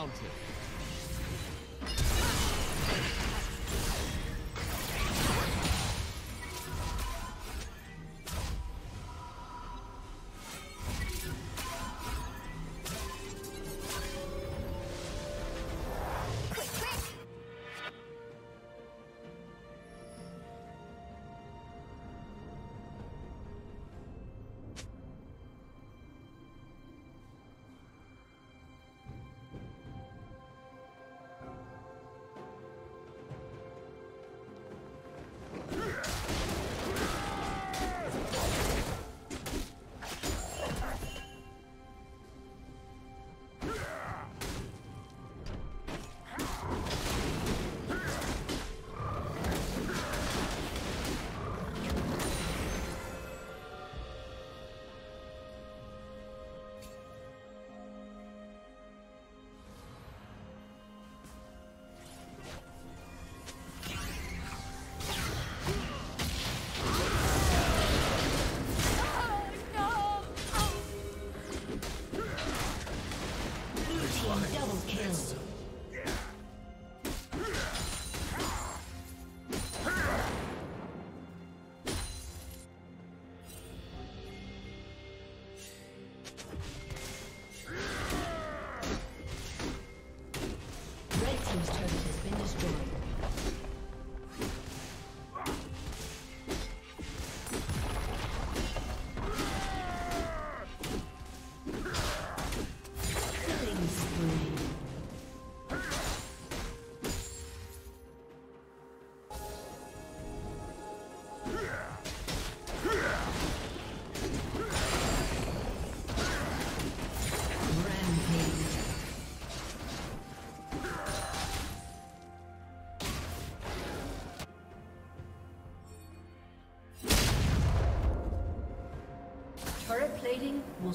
Mountain.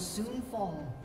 Soon fall.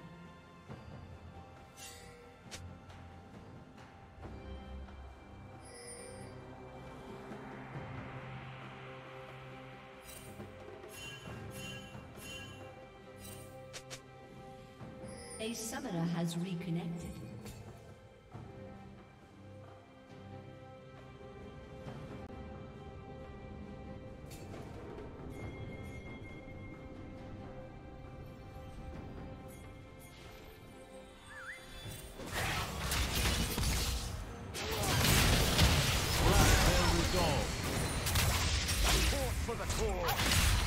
For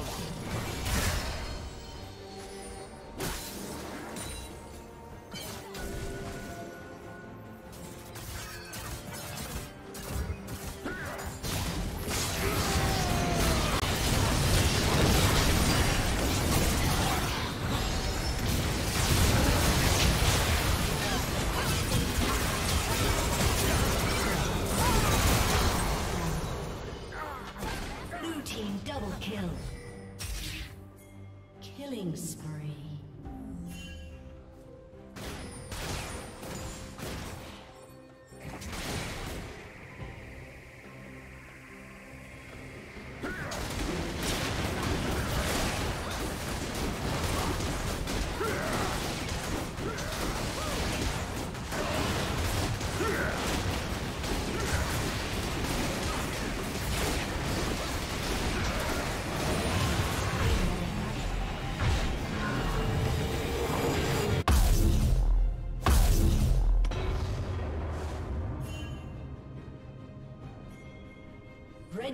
the